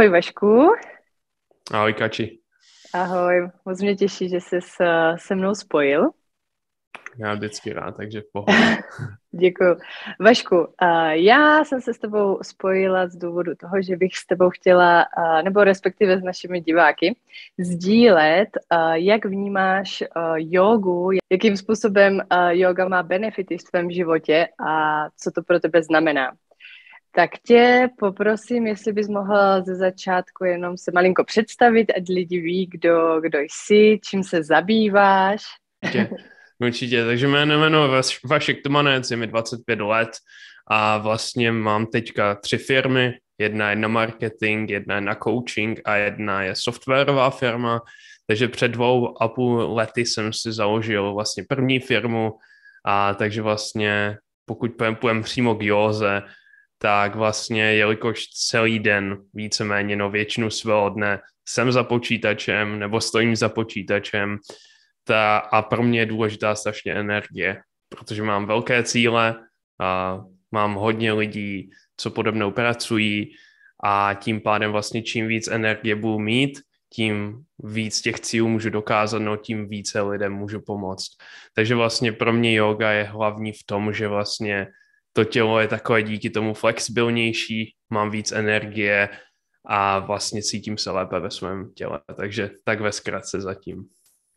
Ahoj Vašku. Ahoj Kači. Ahoj, moc mě těší, že jsi se mnou spojil. Já vždycky rád, takže v pohodě. Děkuji. Vašku, já jsem se s tebou spojila z důvodu toho, že bych s tebou chtěla, nebo respektive s našimi diváky, sdílet, jak vnímáš jogu, jakým způsobem yoga má benefity v tvém životě a co to pro tebe znamená. Tak tě poprosím, jestli bys mohla ze začátku jenom se malinko představit, ať lidi ví, kdo, kdo jsi, čím se zabýváš. Určitě, určitě. takže jméno jméno Vašek Tomanec, je mi 25 let a vlastně mám teďka tři firmy. Jedna je na marketing, jedna je na coaching a jedna je softwarová firma. Takže před dvou a půl lety jsem si založil vlastně první firmu a takže vlastně pokud půjdeme přímo k józe, tak vlastně, jelikož celý den, víceméně, no většinu svého dne jsem za počítačem nebo stojím za počítačem ta, a pro mě je důležitá strašně energie, protože mám velké cíle a mám hodně lidí, co podobnou pracují a tím pádem vlastně čím víc energie budu mít, tím víc těch cílů můžu dokázat, no tím více lidem můžu pomoct. Takže vlastně pro mě yoga je hlavní v tom, že vlastně to tělo je takové díky tomu flexibilnější, mám víc energie a vlastně cítím se lépe ve svém těle. Takže tak ve zkratce zatím.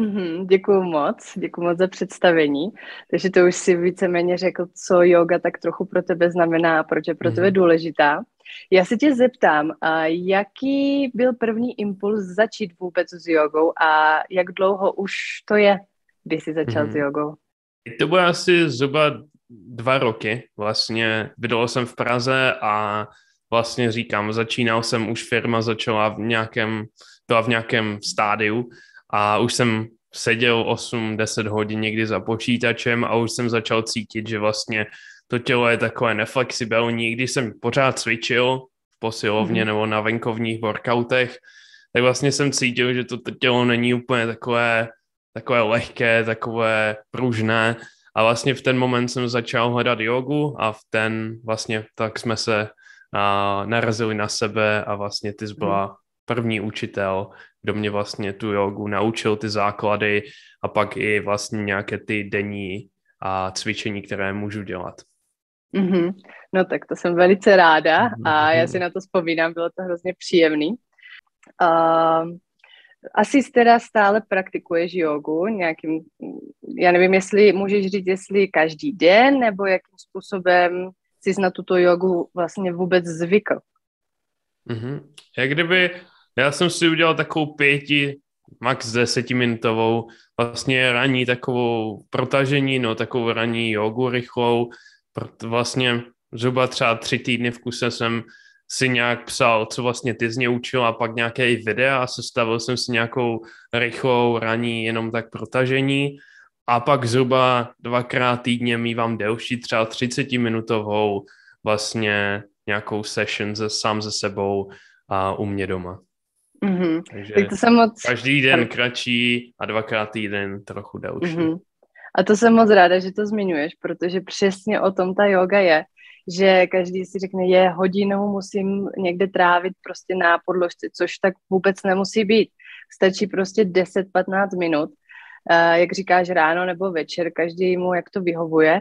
Mm-hmm, děkuji moc, děkuji moc za představení. Takže to už si víceméně řekl, co yoga tak trochu pro tebe znamená a proč je pro mm-hmm. tebe důležitá. Já se tě zeptám, jaký byl první impuls začít vůbec s jogou a jak dlouho už to je, kdy jsi začal mm-hmm. s jogou? To bylo asi zhruba dva roky. Vlastně bydlel jsem v Praze a vlastně říkám, začínal jsem, už firma začala v nějakém, byla v nějakém stádiu a už jsem seděl 8-10 hodin někdy za počítačem a už jsem začal cítit, že vlastně to tělo je takové neflexibilní. Když jsem pořád cvičil v posilovně mm-hmm. nebo na venkovních workoutech, tak vlastně jsem cítil, že to, to tělo není úplně takové, takové lehké, takové pružné a vlastně v ten moment jsem začal hledat jogu a v ten vlastně tak jsme se a, narazili na sebe a vlastně ty jsi byla mhm. první učitel, kdo mě vlastně tu jogu naučil ty základy a pak i vlastně nějaké ty denní a cvičení, které můžu dělat. Mm-hmm. No tak to jsem velice ráda a já si na to vzpomínám, bylo to hrozně příjemný. Uh, asi teda stále praktikuješ jogu nějakým, já nevím, jestli můžeš říct, jestli každý den, nebo jakým způsobem jsi na tuto jogu vlastně vůbec zvykl. Mm-hmm. Jak kdyby, já jsem si udělal takovou pěti, max desetiminutovou, vlastně ranní takovou protažení, no takovou ranní jogu rychlou, vlastně zhruba třeba tři týdny v kuse jsem si nějak psal, co vlastně ty z něj učil a pak nějaké videa a sestavil jsem si nějakou rychlou raní jenom tak protažení a pak zhruba dvakrát týdně mývám delší, třeba 30 minutovou vlastně nějakou session se, sám ze sebou a u mě doma. Mm-hmm. Takže tak to jsem moc... každý den kratší a dvakrát týden trochu delší. Mm-hmm. A to jsem moc ráda, že to zmiňuješ, protože přesně o tom ta yoga je, že každý si řekne, je hodinou musím někde trávit prostě na podložce, což tak vůbec nemusí být. Stačí prostě 10-15 minut, uh, jak říkáš ráno nebo večer, každý mu jak to vyhovuje,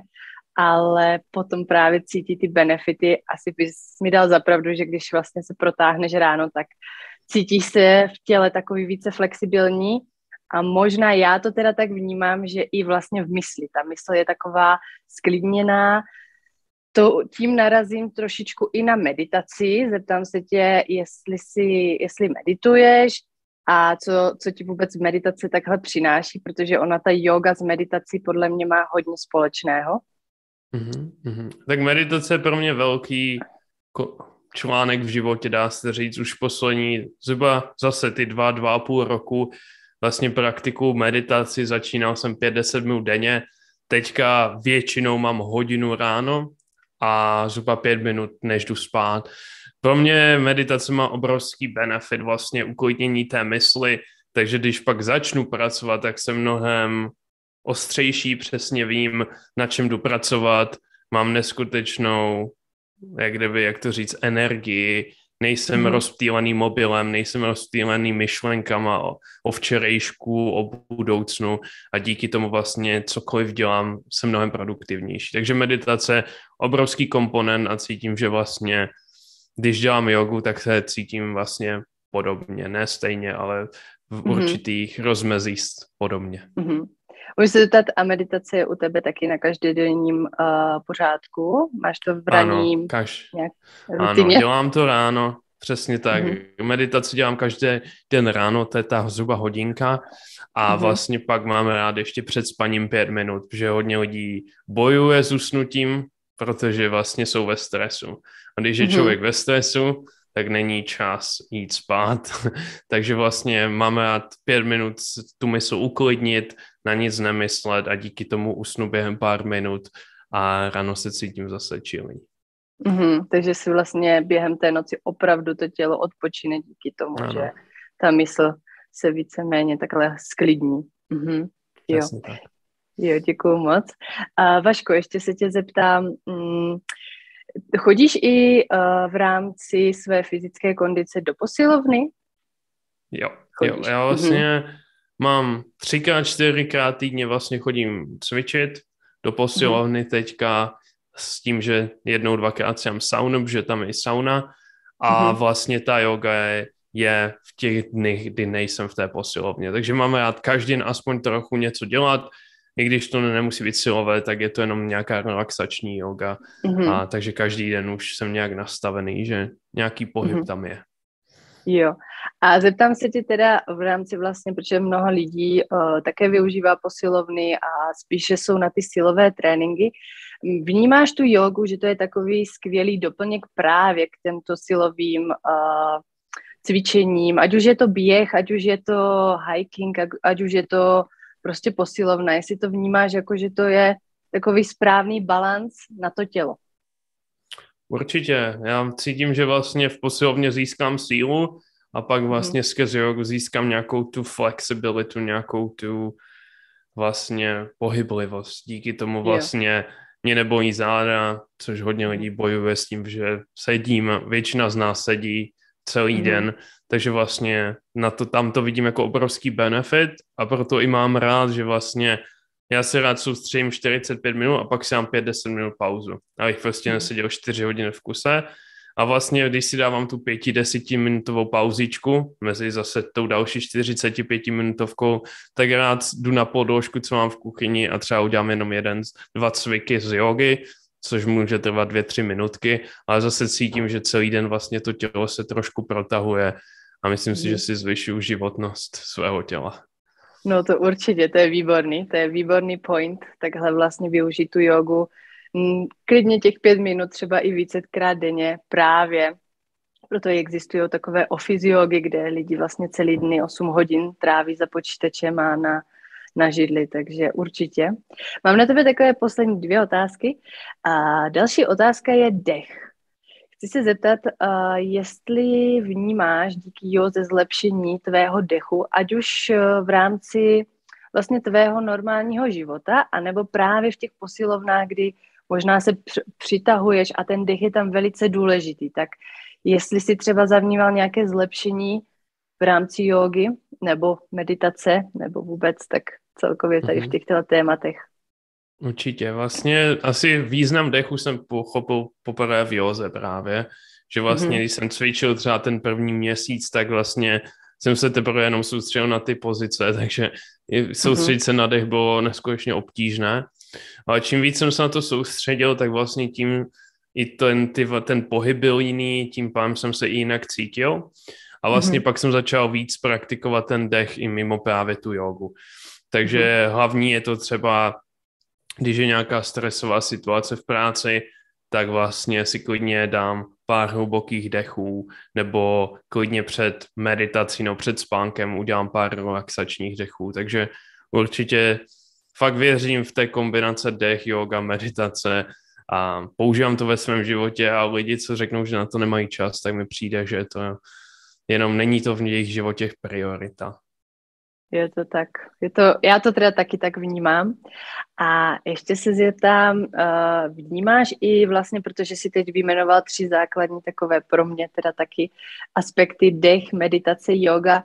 ale potom právě cítí ty benefity. Asi bys mi dal zapravdu, že když vlastně se protáhneš ráno, tak cítíš se v těle takový více flexibilní a možná já to teda tak vnímám, že i vlastně v mysli. Ta mysl je taková sklidněná, to tím narazím trošičku i na meditaci. Zeptám se tě, jestli, si, jestli medituješ a co, co ti vůbec meditace takhle přináší, protože ona ta yoga s meditací podle mě má hodně společného. Mm-hmm. Tak meditace je pro mě velký článek v životě, dá se říct, už poslední zhruba zase ty dva, dva a půl roku vlastně praktiku meditaci, začínal jsem 5-10 minut denně, teďka většinou mám hodinu ráno, a zhruba pět minut, než jdu spát. Pro mě meditace má obrovský benefit, vlastně uklidnění té mysli, takže když pak začnu pracovat, tak jsem mnohem ostřejší, přesně vím, na čem jdu pracovat, mám neskutečnou, jak kdyby, jak to říct, energii, nejsem mm-hmm. rozptýlený mobilem, nejsem rozptýlený myšlenkama o, o včerejšku, o budoucnu a díky tomu vlastně cokoliv dělám, jsem mnohem produktivnější. Takže meditace obrovský komponent a cítím, že vlastně když dělám jogu, tak se cítím vlastně podobně, ne stejně, ale v mm-hmm. určitých rozmezích podobně. Mm-hmm. Můžu se zeptat, a meditace je u tebe taky na každodenním uh, pořádku? Máš to v raním ano, kaž... nějak rutině? Ano, dělám to ráno, přesně tak. Mm-hmm. Meditaci dělám každý den ráno, to je ta zhruba hodinka a mm-hmm. vlastně pak máme rád ještě před spaním pět minut, protože hodně lidí bojuje s usnutím, protože vlastně jsou ve stresu. A když je mm-hmm. člověk ve stresu, tak není čas jít spát. Takže vlastně máme rád pět minut tu mysl uklidnit, na nic nemyslet a díky tomu usnu během pár minut a ráno se cítím zase chilling. Mm-hmm, takže si vlastně během té noci opravdu to tělo odpočine díky tomu, ano. že ta mysl se víceméně takhle sklidní. Mm-hmm, jo. tak. Jo, děkuju moc. A Vaško, ještě se tě zeptám, mm, chodíš i uh, v rámci své fyzické kondice do posilovny? Jo, jo já vlastně mm-hmm. Mám třikrát, čtyřikrát týdně vlastně chodím cvičit do posilovny mm-hmm. teďka s tím, že jednou, dvakrát si mám saunu, protože tam je sauna a mm-hmm. vlastně ta yoga je, je v těch dnech, kdy nejsem v té posilovně. Takže máme rád každý den aspoň trochu něco dělat, i když to nemusí být silové, tak je to jenom nějaká relaxační yoga. Mm-hmm. A, takže každý den už jsem nějak nastavený, že nějaký pohyb mm-hmm. tam je. Jo. A zeptám se ti teda v rámci vlastně, protože mnoho lidí uh, také využívá posilovny a spíše jsou na ty silové tréninky. Vnímáš tu jogu, že to je takový skvělý doplněk právě k těmto silovým uh, cvičením, ať už je to běh, ať už je to hiking, ať už je to prostě posilovna, jestli to vnímáš jako, že to je takový správný balans na to tělo. Určitě. Já cítím, že vlastně v posilovně získám sílu a pak mhm. vlastně skrze jogu získám nějakou tu flexibilitu, nějakou tu vlastně pohyblivost. Díky tomu vlastně jo. mě nebojí záda, což hodně lidí bojuje s tím, že sedím, většina z nás sedí celý hmm. den, takže vlastně na to, tam to vidím jako obrovský benefit a proto i mám rád, že vlastně já se rád soustředím 45 minut a pak si dám 5-10 minut pauzu. Abych prostě mhm. neseděl 4 hodiny v kuse. A vlastně, když si dávám tu 5-10 minutovou pauzičku mezi zase tou další 45 minutovkou, tak rád jdu na podložku, co mám v kuchyni a třeba udělám jenom jeden, dva cviky z jogy, což může trvat dvě, tři minutky, ale zase cítím, že celý den vlastně to tělo se trošku protahuje a myslím si, že mhm. si zvyšuju životnost svého těla. No to určitě, to je výborný, to je výborný point, takhle vlastně využít tu jogu mm, klidně těch pět minut, třeba i vícekrát denně právě. Proto existují takové office jogy, kde lidi vlastně celý dny 8 hodin tráví za počítačem a na, na židli, takže určitě. Mám na tebe takové poslední dvě otázky. A další otázka je dech. Chci se zeptat, uh, jestli vnímáš díky ze zlepšení tvého dechu, ať už uh, v rámci vlastně tvého normálního života, anebo právě v těch posilovnách, kdy možná se přitahuješ a ten dech je tam velice důležitý, tak jestli si třeba zavnímal nějaké zlepšení v rámci jogy nebo meditace, nebo vůbec tak celkově tady v mhm. těchto tématech. Určitě. Vlastně asi význam dechu jsem pochopil poprvé v józe právě, že vlastně, mm-hmm. když jsem cvičil třeba ten první měsíc, tak vlastně jsem se teprve jenom soustředil na ty pozice, takže soustředit mm-hmm. se na dech bylo neskutečně obtížné. Ale čím víc jsem se na to soustředil, tak vlastně tím i ten, ty, ten pohyb byl jiný, tím pádem jsem se i jinak cítil. A vlastně mm-hmm. pak jsem začal víc praktikovat ten dech i mimo právě tu jogu. Takže mm-hmm. hlavní je to třeba když je nějaká stresová situace v práci, tak vlastně si klidně dám pár hlubokých dechů, nebo klidně před meditací, no před spánkem udělám pár relaxačních dechů. Takže určitě fakt věřím v té kombinace dech, yoga, meditace a používám to ve svém životě a lidi, co řeknou, že na to nemají čas, tak mi přijde, že to jenom není to v jejich životě priorita. Je to tak. Je to, já to teda taky tak vnímám. A ještě se zeptám, uh, vnímáš i vlastně, protože si teď vyjmenoval tři základní takové pro mě teda taky aspekty dech, meditace, yoga,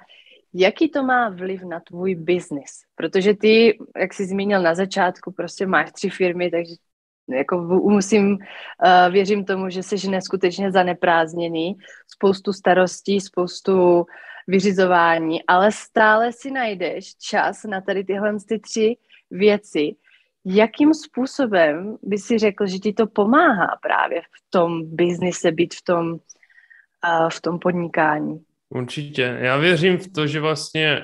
jaký to má vliv na tvůj biznis? Protože ty, jak jsi zmínil na začátku, prostě máš tři firmy, takže jako musím, uh, věřím tomu, že jsi neskutečně zaneprázdněný, spoustu starostí, spoustu vyřizování, ale stále si najdeš čas na tady tyhle ty tři věci. Jakým způsobem by si řekl, že ti to pomáhá právě v tom biznise, být v tom, v tom podnikání? Určitě. Já věřím v to, že vlastně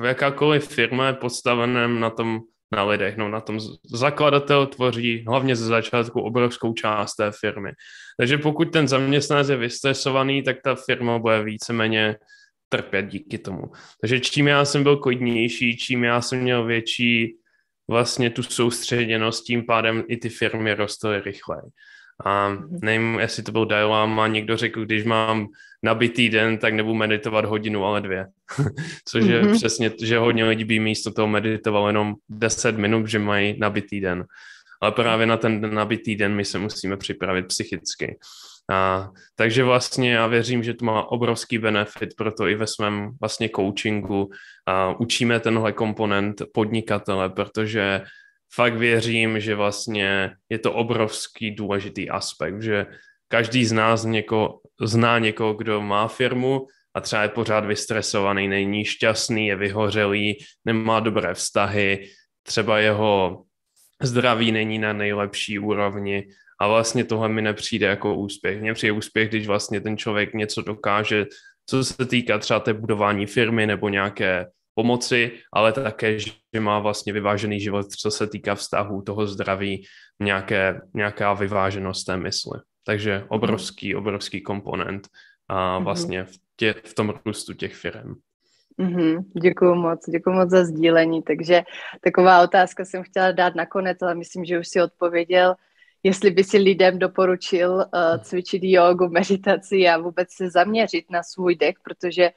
v jakákoliv firma je postaveném na tom, na lidech, no na tom zakladatel tvoří hlavně ze začátku obrovskou část té firmy. Takže pokud ten zaměstnanec je vystresovaný, tak ta firma bude víceméně trpět díky tomu. Takže čím já jsem byl kodnější, čím já jsem měl větší vlastně tu soustředěnost, tím pádem i ty firmy rostly rychleji. A mhm. nevím, jestli to byl Dalai a někdo řekl, když mám nabitý den, tak nebudu meditovat hodinu, ale dvě. Což je mm-hmm. přesně, že hodně lidí by místo toho meditoval jenom 10 minut, že mají nabitý den. Ale právě na ten nabitý den my se musíme připravit psychicky. A, takže vlastně já věřím, že to má obrovský benefit, proto i ve svém vlastně coachingu. A, učíme tenhle komponent podnikatele, protože fakt věřím, že vlastně je to obrovský důležitý aspekt, že každý z nás něko, zná někoho, kdo má firmu a třeba je pořád vystresovaný, není šťastný, je vyhořelý, nemá dobré vztahy, třeba jeho zdraví není na nejlepší úrovni a vlastně tohle mi nepřijde jako úspěch. Mně přijde úspěch, když vlastně ten člověk něco dokáže, co se týká třeba té budování firmy nebo nějaké pomoci, ale také, že má vlastně vyvážený život, co se týká vztahu toho zdraví, nějaké, nějaká vyváženost té mysli. Takže obrovský, obrovský komponent a mhm. vlastně v, tě, v tom růstu těch firm. Mm-hmm, děkuji moc, děkuji moc za sdílení. Takže taková otázka jsem chtěla dát nakonec, ale myslím, že už si odpověděl, jestli by si lidem doporučil uh, cvičit jogu, meditaci a vůbec se zaměřit na svůj dech, protože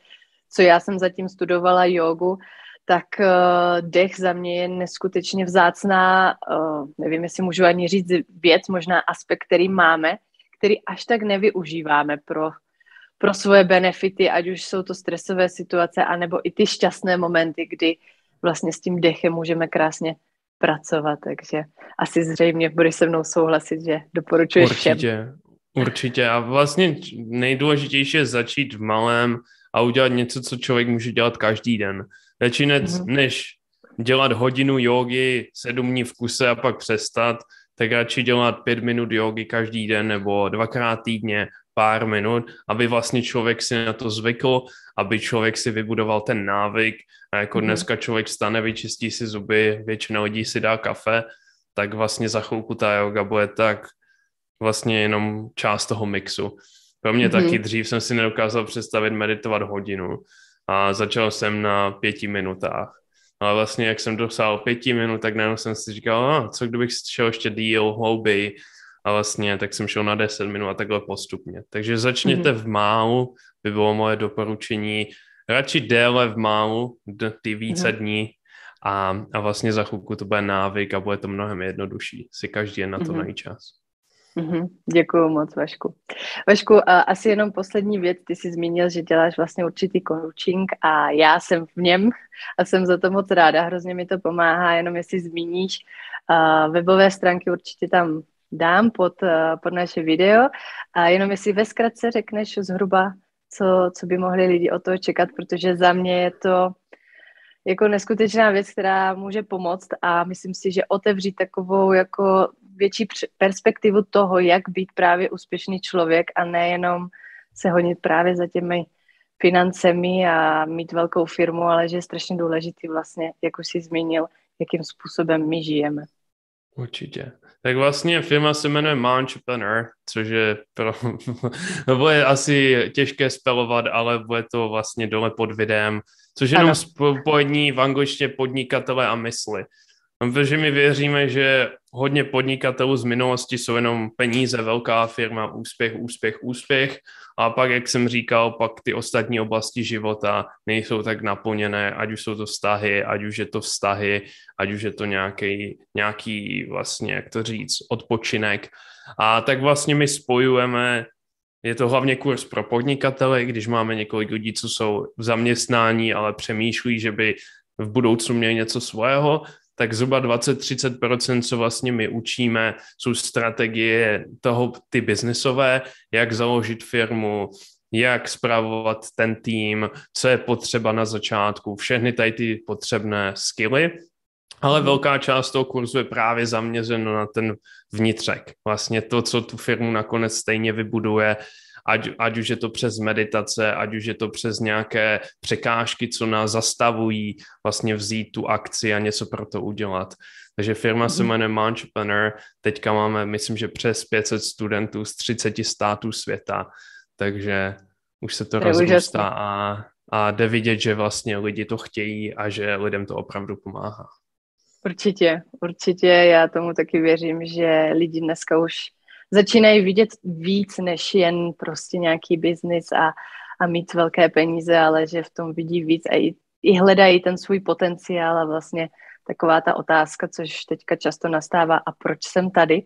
co já jsem zatím studovala jogu, tak uh, dech za mě je neskutečně vzácná, uh, nevím, jestli můžu ani říct věc, možná aspekt, který máme, který až tak nevyužíváme pro, pro svoje benefity, ať už jsou to stresové situace, anebo i ty šťastné momenty, kdy vlastně s tím dechem můžeme krásně pracovat, takže asi zřejmě budeš se mnou souhlasit, že doporučuješ Určitě. všem. Určitě a vlastně nejdůležitější je začít v malém a udělat něco, co člověk může dělat každý den. Začínat, mm-hmm. než dělat hodinu jogy sedm dní v kuse a pak přestat, tak radši dělat pět minut jogy každý den nebo dvakrát týdně pár minut, aby vlastně člověk si na to zvykl, aby člověk si vybudoval ten návyk a jako mm. dneska člověk stane, vyčistí si zuby, většina lidí si dá kafe, tak vlastně za chvilku ta yoga bude tak vlastně jenom část toho mixu. Pro mě mm. taky dřív jsem si nedokázal představit meditovat hodinu a začal jsem na pěti minutách ale vlastně jak jsem dosáhl pěti minut, tak najednou jsem si říkal, a co kdybych šel ještě díl, hlouběji, a vlastně tak jsem šel na 10 minut a takhle postupně. Takže začněte mm-hmm. v málu, by bylo moje doporučení. Radši déle v málu, ty více mm-hmm. dní a, a vlastně za chvilku to bude návyk a bude to mnohem jednodušší si každý den na to mm-hmm. najít čas. Mm-hmm. Děkuji moc, Vašku. Vašku, a asi jenom poslední věc. Ty jsi zmínil, že děláš vlastně určitý coaching a já jsem v něm a jsem za to moc ráda. Hrozně mi to pomáhá, jenom jestli zmíníš uh, webové stránky, určitě tam dám pod, uh, pod naše video. A jenom jestli ve zkratce řekneš zhruba, co, co by mohli lidi o toho čekat, protože za mě je to jako neskutečná věc, která může pomoct a myslím si, že otevřít takovou jako větší perspektivu toho, jak být právě úspěšný člověk a nejenom se honit právě za těmi financemi a mít velkou firmu, ale že je strašně důležitý vlastně, jak už jsi zmínil, jakým způsobem my žijeme. Určitě. Tak vlastně firma se jmenuje Entrepreneur, což je pro, bude asi těžké spelovat, ale bude to vlastně dole pod videem, což je jenom spojení v angličtině podnikatele a mysli. Protože my věříme, že hodně podnikatelů z minulosti jsou jenom peníze, velká firma, úspěch, úspěch, úspěch a pak, jak jsem říkal, pak ty ostatní oblasti života nejsou tak naplněné, ať už jsou to vztahy, ať už je to vztahy, ať už je to nějaký, nějaký vlastně, jak to říct, odpočinek. A tak vlastně my spojujeme je to hlavně kurz pro podnikatele, když máme několik lidí, co jsou v zaměstnání, ale přemýšlí, že by v budoucnu měli něco svého, tak zhruba 20-30%, co vlastně my učíme, jsou strategie toho, ty biznesové, jak založit firmu, jak zpravovat ten tým, co je potřeba na začátku, všechny tady ty potřebné skilly, ale velká část toho kurzu je právě zaměřeno na ten vnitřek. Vlastně to, co tu firmu nakonec stejně vybuduje, ať, ať už je to přes meditace, ať už je to přes nějaké překážky, co nás zastavují vlastně vzít tu akci a něco pro to udělat. Takže firma se mhm. jmenuje Entrepreneur, teďka máme, myslím, že přes 500 studentů z 30 států světa, takže už se to rozrůstá a, a jde vidět, že vlastně lidi to chtějí a že lidem to opravdu pomáhá. Určitě, určitě, já tomu taky věřím, že lidi dneska už začínají vidět víc než jen prostě nějaký biznis a, a mít velké peníze, ale že v tom vidí víc a i, i hledají ten svůj potenciál a vlastně taková ta otázka, což teďka často nastává, a proč jsem tady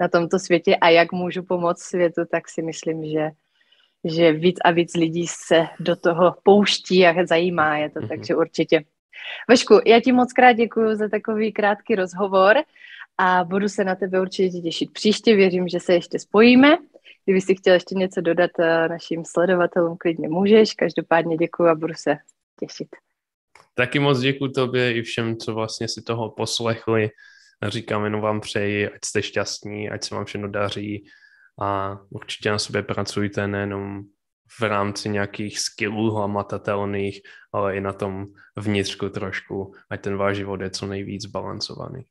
na tomto světě a jak můžu pomoct světu, tak si myslím, že, že víc a víc lidí se do toho pouští a zajímá je to, mm-hmm. takže určitě. Vašku, já ti moc krát děkuji za takový krátký rozhovor a budu se na tebe určitě těšit příště. Věřím, že se ještě spojíme. Kdyby si chtěl ještě něco dodat eh, našim sledovatelům, klidně můžeš. Každopádně děkuji a budu se těšit. Taky moc děkuji tobě i všem, co vlastně si toho poslechli. Říkám jenom vám přeji, ať jste šťastní, ať se vám všechno daří a určitě na sobě pracujte nejenom v rámci nějakých skillů hmatatelných, ale i na tom vnitřku trošku, ať ten váš život je co nejvíc balancovaný.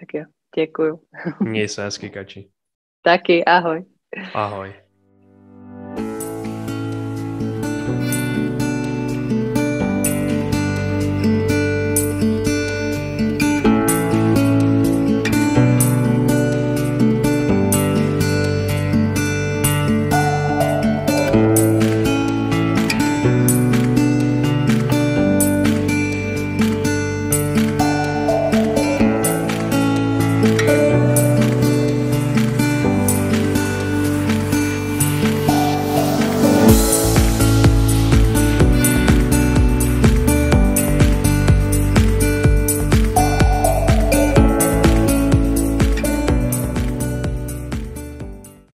Tak jo, děkuju. Měj se hezky, Kači. Taky, ahoj. Ahoj.